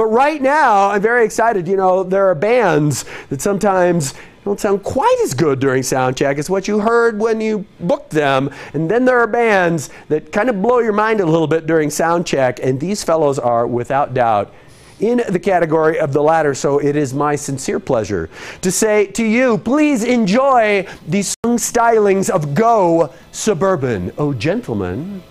But right now, I'm very excited. You know, there are bands that sometimes don't sound quite as good during sound check as what you heard when you booked them. And then there are bands that kind of blow your mind a little bit during sound check. And these fellows are, without doubt, in the category of the latter. So it is my sincere pleasure to say to you, please enjoy these song stylings of Go Suburban. Oh, gentlemen.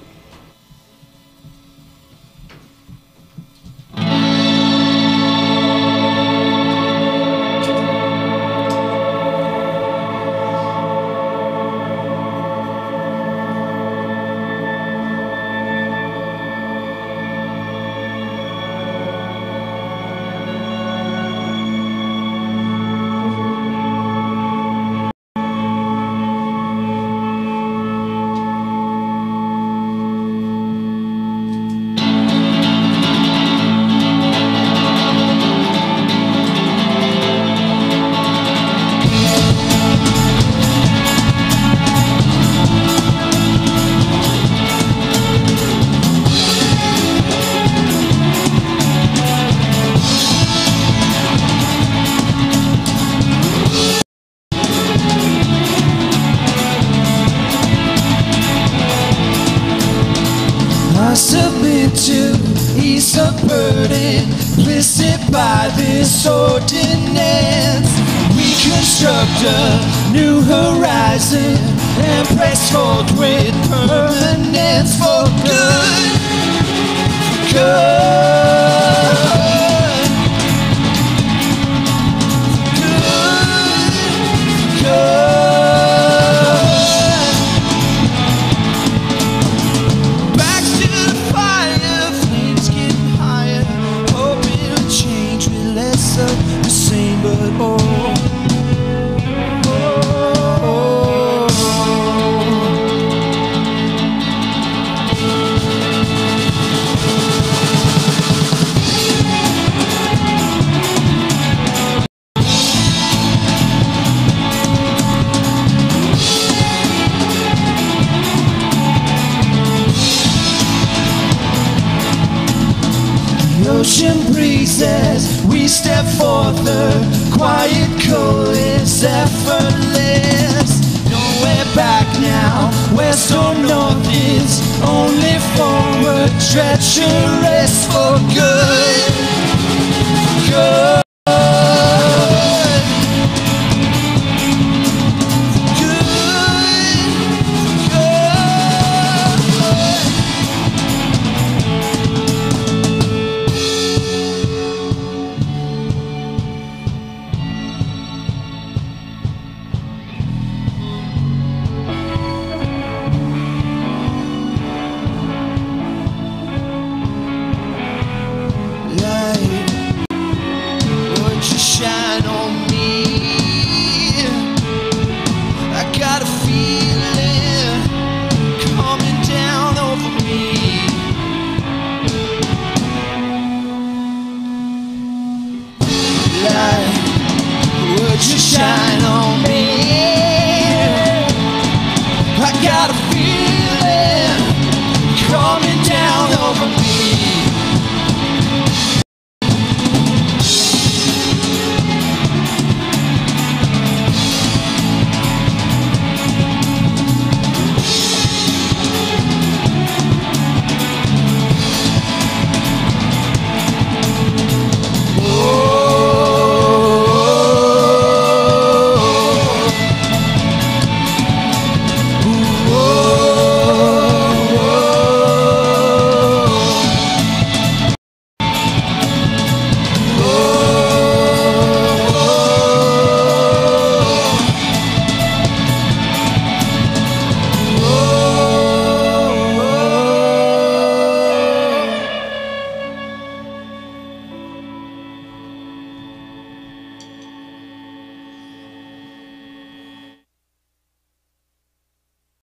Submit to ease a burden implicit by this ordinance. We construct a new horizon and press forward with permanence for good. Good. But oh. Ocean breezes, we step forth, the quiet cold is effortless. Nowhere back now, west or north is only forward, treacherous for good. I got a feeling coming.